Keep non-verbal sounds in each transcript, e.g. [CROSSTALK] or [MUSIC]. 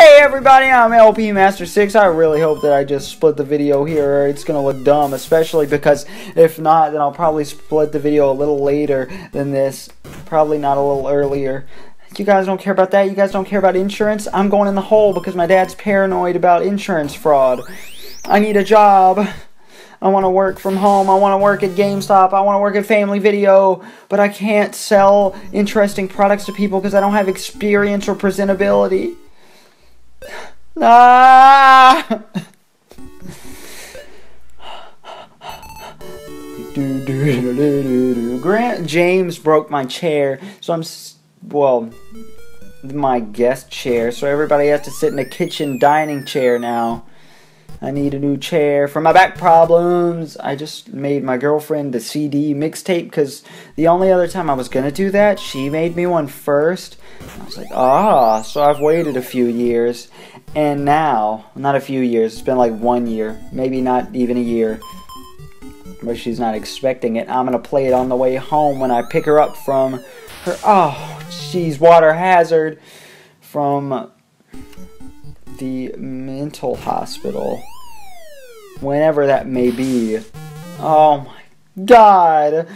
Hey everybody, I'm LP Master 6. I really hope that I just split the video here. It's gonna look dumb, especially because if not, then I'll probably split the video a little later than this. Probably not a little earlier. You guys don't care about that? You guys don't care about insurance? I'm going in the hole because my dad's paranoid about insurance fraud. I need a job. I want to work from home. I want to work at GameStop. I want to work at Family Video. But I can't sell interesting products to people because I don't have experience or presentability. Ah! Grant James broke my chair, so I'm well, my guest chair. So everybody has to sit in a kitchen dining chair now. I need a new chair for my back problems. I just made my girlfriend the CD mixtape because the only other time I was gonna do that, she made me one first. I was like, ah, so I've waited a few years, and now, not a few years, it's been like one year, maybe not even a year, but she's not expecting it. I'm gonna play it on the way home when I pick her up from her. Oh, she's water hazard from the mental hospital, whenever that may be. Oh my god.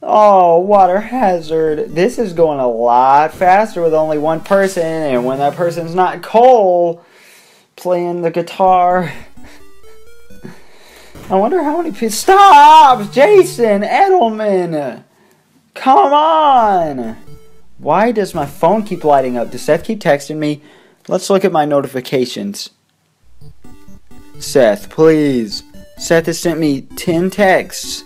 Oh, water hazard. This is going a lot faster with only one person, and when that person's not Cole playing the guitar. I wonder how many people. Stop! Jason Edelman! Come on! Why does my phone keep lighting up? Does Seth keep texting me? Let's look at my notifications. Seth, please. Seth has sent me 10 texts.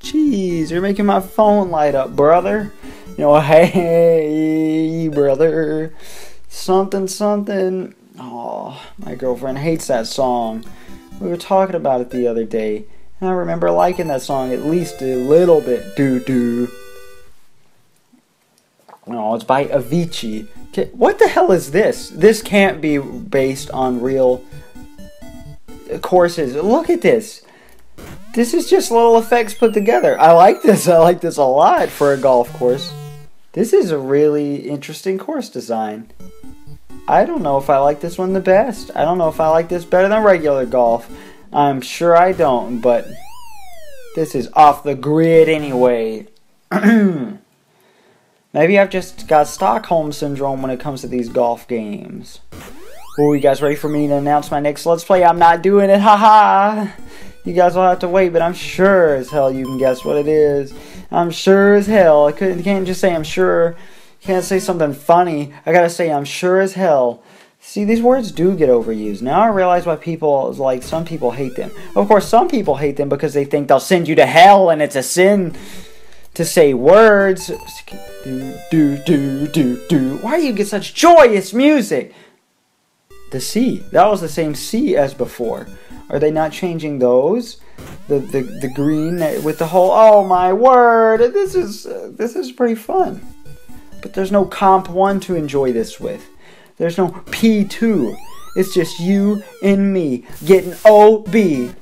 Jeez, you're making my phone light up, brother. You know, [LAUGHS] hey, brother. Something, something. Oh, my girlfriend hates that song. We were talking about it the other day, and I remember liking that song at least a little bit. Doo doo. No, it's by Avicii. What the hell is this? This can't be based on real uh, courses. Look at this. This is just little effects put together. I like this. I like this a lot for a golf course. This is a really interesting course design. I don't know if I like this one the best. I don't know if I like this better than regular golf. I'm sure I don't, but this is off the grid anyway. [CLEARS THROAT] Maybe I've just got Stockholm Syndrome when it comes to these golf games. Oh, you guys ready for me to announce my next Let's Play? I'm not doing it, [LAUGHS] haha! You guys will have to wait, but I'm sure as hell you can guess what it is. I'm sure as hell. I couldn't, can't just say I'm sure. Can't say something funny. I gotta say I'm sure as hell. See, these words do get overused. Now I realize why people, like, some people hate them. Of course, some people hate them because they think they'll send you to hell and it's a sin to say words. Do, do, do, do, do. Why do you get such joyous music? The C. That was the same C as before. Are they not changing those? The the, the green with the hole. Oh my word! This is uh, this is pretty fun. But there's no comp one to enjoy this with. There's no P2. It's just you and me getting OB.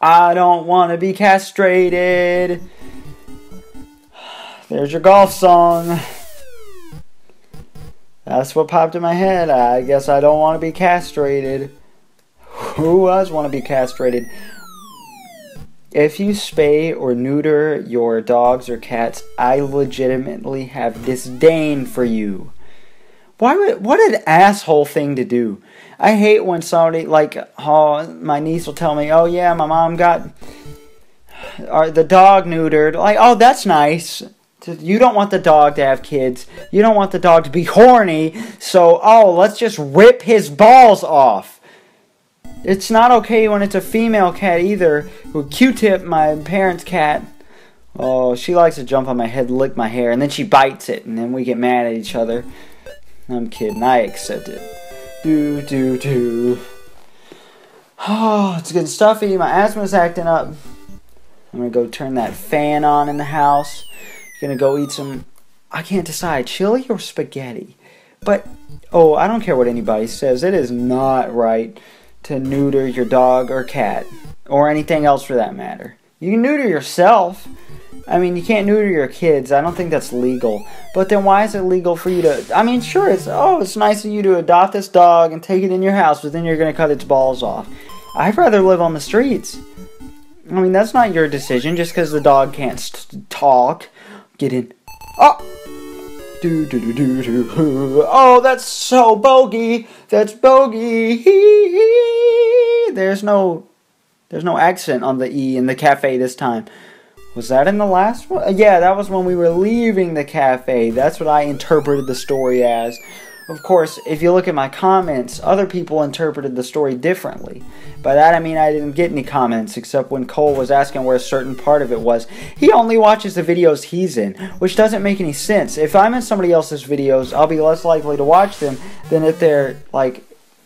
I don't want to be castrated. There's your golf song. That's what popped in my head. I guess I don't want to be castrated. Who does want to be castrated? If you spay or neuter your dogs or cats, I legitimately have disdain for you. Why would, what an asshole thing to do. I hate when somebody, like, oh, my niece will tell me, oh yeah, my mom got the dog neutered. Like, oh, that's nice. You don't want the dog to have kids. You don't want the dog to be horny. So, oh, let's just rip his balls off. It's not okay when it's a female cat either. With Q-tip, my parents' cat. Oh, she likes to jump on my head, lick my hair, and then she bites it, and then we get mad at each other. I'm kidding. I accept it. Do do do. Oh, it's getting stuffy. My asthma's acting up. I'm gonna go turn that fan on in the house. Gonna go eat some. I can't decide chili or spaghetti. But oh, I don't care what anybody says. It is not right to neuter your dog or cat or anything else for that matter. You can neuter yourself. I mean, you can't neuter your kids. I don't think that's legal. But then why is it legal for you to? I mean, sure, it's oh, it's nice of you to adopt this dog and take it in your house, but then you're gonna cut its balls off. I'd rather live on the streets. I mean, that's not your decision. Just because the dog can't talk, get in. Oh. Do, do, do, do, do. Oh, that's so bogey. That's bogey. There's no, there's no accent on the e in the cafe this time. Was that in the last one? Uh, yeah, that was when we were leaving the cafe. That's what I interpreted the story as. Of course, if you look at my comments, other people interpreted the story differently. By that I mean I didn't get any comments except when Cole was asking where a certain part of it was. He only watches the videos he's in, which doesn't make any sense. If I'm in somebody else's videos, I'll be less likely to watch them than if they're like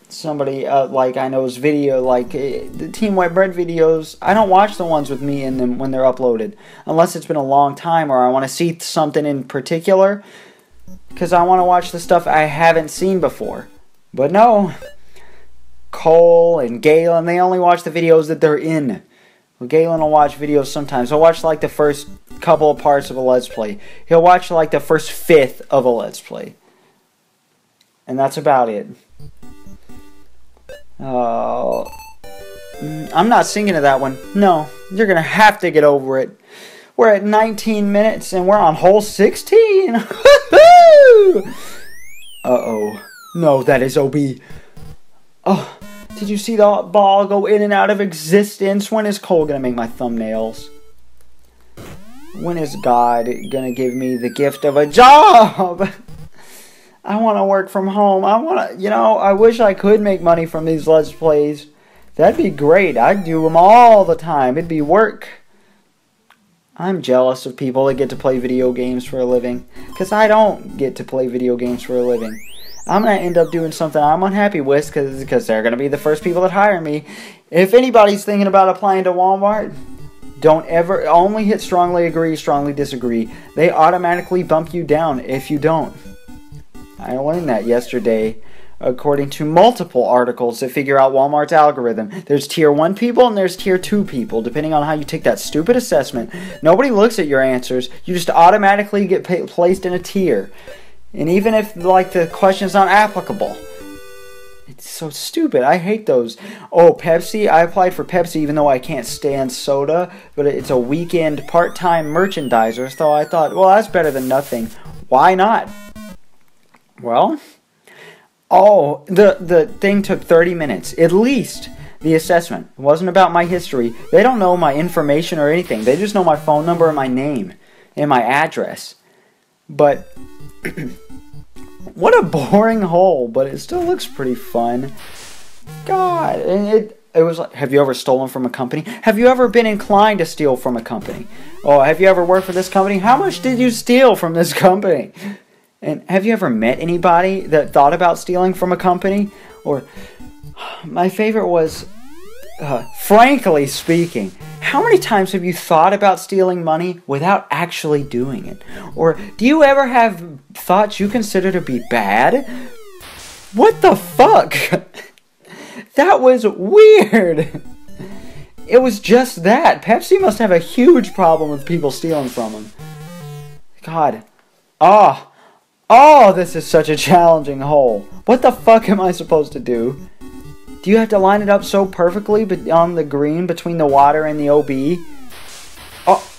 somebody uh, like I know's video, like uh, the Team White Bread videos. I don't watch the ones with me in them when they're uploaded, unless it's been a long time or I want to see something in particular, because I want to watch the stuff I haven't seen before. But no, Cole and Galen, they only watch the videos that they're in. Well, Galen will watch videos sometimes. He'll watch like the first couple of parts of a Let's Play. He'll watch like the first fifth of a Let's Play. And that's about it. Oh. I'm not singing to that one. No, you're going to have to get over it. We're at 19 minutes and we're on hole 16. [LAUGHS] Uh-oh. No, that is OB. Oh, did you see the ball go in and out of existence? When is Cole going to make my thumbnails? When is God going to give me the gift of a job? I want to work from home. I want to, you know, I wish I could make money from these Let's Plays. That'd be great. I'd do them all the time. It'd be work. I'm jealous of people that get to play video games for a living. Because I don't get to play video games for a living. I'm going to end up doing something I'm unhappy with because they're going to be the first people that hire me. If anybody's thinking about applying to Walmart, don't ever only hit strongly agree, strongly disagree. They automatically bump you down if you don't. I learned that yesterday according to multiple articles that figure out Walmart's algorithm. There's tier 1 people and there's tier 2 people, depending on how you take that stupid assessment. Nobody looks at your answers. You just automatically get placed in a tier. And even if like the question's not applicable. It's so stupid. I hate those. Oh, Pepsi. I applied for Pepsi even though I can't stand soda, but it's a weekend part-time merchandiser, so I thought, well, that's better than nothing. Why not? Well, oh, the the thing took 30 minutes at least. The assessment it wasn't about my history. They don't know my information or anything. They just know my phone number and my name and my address. But [CLEARS THROAT] what a boring hole, but it still looks pretty fun. God, and it it was like, have you ever stolen from a company? Have you ever been inclined to steal from a company? Oh, have you ever worked for this company? How much did you steal from this company? And have you ever met anybody that thought about stealing from a company? Or my favorite was, uh, frankly speaking, how many times have you thought about stealing money without actually doing it? Or do you ever have thoughts you consider to be bad? What the fuck? [LAUGHS] that was weird. It was just that. Pepsi must have a huge problem with people stealing from them. God. Ah. Oh, Oh, this is such a challenging hole. What the fuck am I supposed to do? Do you have to line it up so perfectly on the green between the water and the OB? Oh,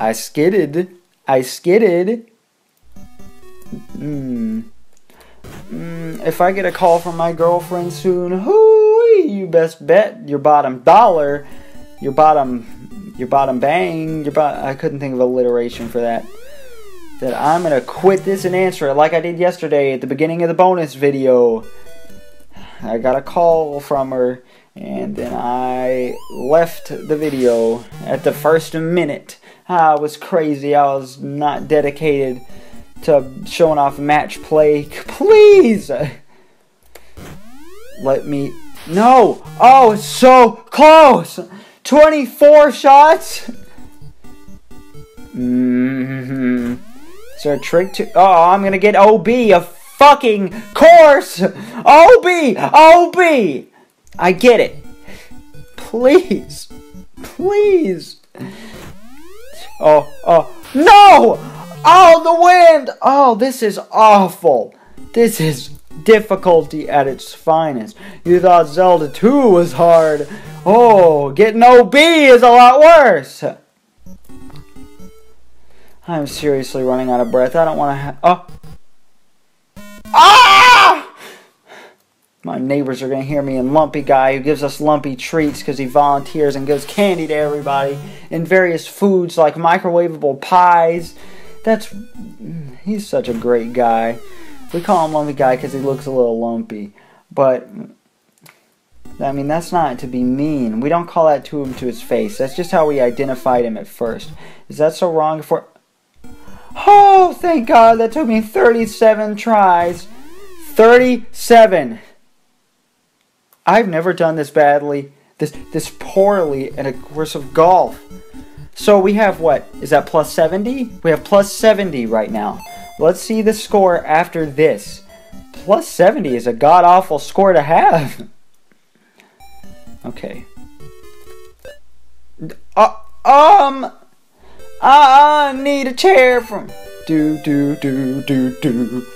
I skidded. I skidded. Hmm. Mm, if I get a call from my girlfriend soon, hooey, you best bet your bottom dollar, your bottom, your bottom bang, your bottom. I couldn't think of alliteration for that that I'm going to quit this and answer it like I did yesterday at the beginning of the bonus video. I got a call from her and then I left the video at the first minute. I was crazy. I was not dedicated to showing off match play. [LAUGHS] Please! Let me... No! Oh, it's so close! 24 shots? Mm-hmm. Is there a trick to... Oh, I'm gonna get OB, a fucking course! OB! OB! I get it. Please. Please. Oh, oh, no! Oh, the wind! Oh, this is awful. This is difficulty at its finest. You thought Zelda 2 was hard. Oh, getting OB is a lot worse. I'm seriously running out of breath. I don't want to. Oh. Ah! My neighbors are going to hear me and Lumpy Guy, who gives us lumpy treats because he volunteers and gives candy to everybody and various foods like microwavable pies. That's. He's such a great guy. We call him Lumpy Guy because he looks a little lumpy. But. I mean, that's not to be mean. We don't call that to him to his face. That's just how we identified him at first. Is that so wrong? For Oh, thank God, that took me 37 tries. 37. I've never done this badly, this this poorly in a course of golf. So we have what? Is that plus 70? We have plus 70 right now. Let's see the score after this. Plus 70 is a god-awful score to have. [LAUGHS] okay. Uh, um... I need a chair from do do do do do.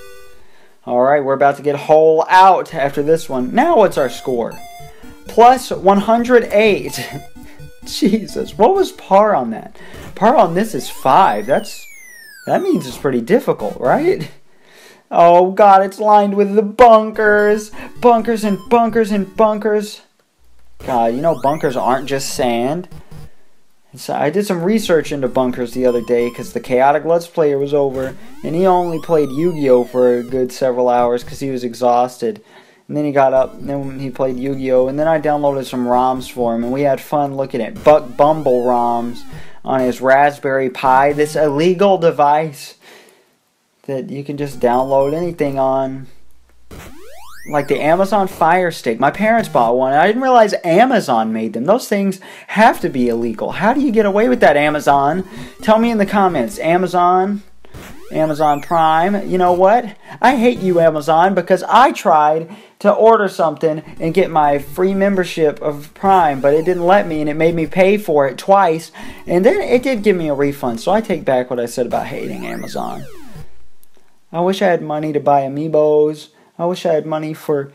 Alright, we're about to get hole out after this one. Now what's our score? Plus 108. [LAUGHS] Jesus, what was par on that? Par on this is 5. That's that means it's pretty difficult, right? Oh god, it's lined with the bunkers. Bunkers and bunkers and bunkers. God, you know bunkers aren't just sand. So I did some research into bunkers the other day because the Chaotic Let's Player was over, and he only played Yu-Gi-Oh for a good several hours because he was exhausted. And then he got up, and then he played Yu-Gi-Oh, and then I downloaded some ROMs for him, and we had fun looking at Buck Bumble ROMs on his Raspberry Pi, this illegal device that you can just download anything on like the Amazon Fire Stick. My parents bought one. I didn't realize Amazon made them. Those things have to be illegal. How do you get away with that, Amazon? Tell me in the comments. Amazon, Amazon Prime. You know what? I hate you, Amazon, because I tried to order something and get my free membership of Prime, but it didn't let me and it made me pay for it twice. And then it did give me a refund, so I take back what I said about hating Amazon. I wish I had money to buy amiibos I wish I had money for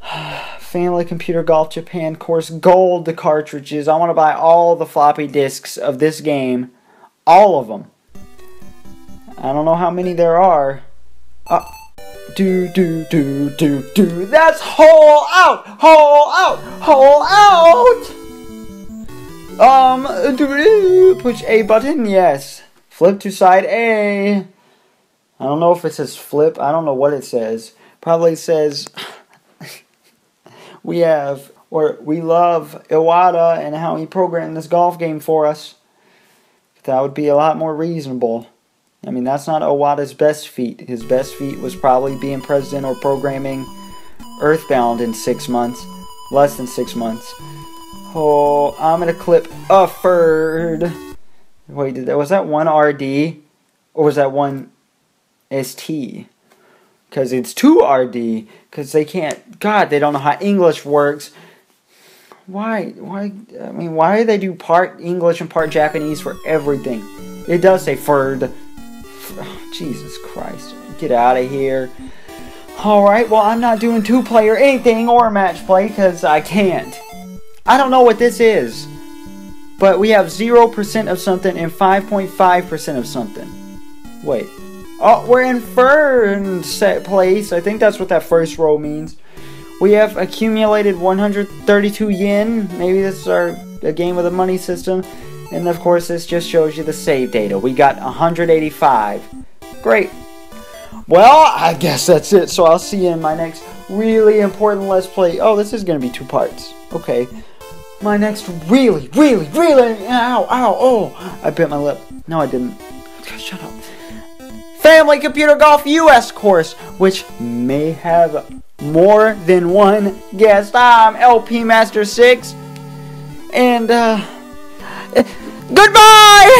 [SIGHS] Family Computer Golf Japan Course Gold the cartridges. I want to buy all the floppy disks of this game. All of them. I don't know how many there are. Uh, do, do, do, do, do. That's hole out! Hole out! Hole out! Um, do, push A button, yes. Flip to side A. I don't know if it says flip. I don't know what it says. Probably says [LAUGHS] we have or we love Iwata and how he programmed this golf game for us. That would be a lot more reasonable. I mean, that's not Iwata's best feat. His best feat was probably being president or programming Earthbound in six months. Less than six months. Oh, I'm gonna clip a third. Wait, did that, was that one RD? Or was that one ST. Because it's 2RD. Because they can't. God, they don't know how English works. Why? Why? I mean, why do they do part English and part Japanese for everything? It does say Ferd. Oh, Jesus Christ. Get out of here. Alright, well, I'm not doing two player anything or match play because I can't. I don't know what this is. But we have 0% of something and 5.5% of something. Wait. Oh, we're in first place. I think that's what that first row means. We have accumulated 132 yen. Maybe this is our a game with a money system. And of course, this just shows you the save data. We got 185. Great. Well, I guess that's it. So I'll see you in my next really important Let's Play. Oh, this is going to be two parts. Okay. My next really, really, really... Ow, ow, oh. I bit my lip. No, I didn't. Shut up. Family Computer Golf US course, which may have more than one guest. I'm LP Master 6. And, uh, goodbye!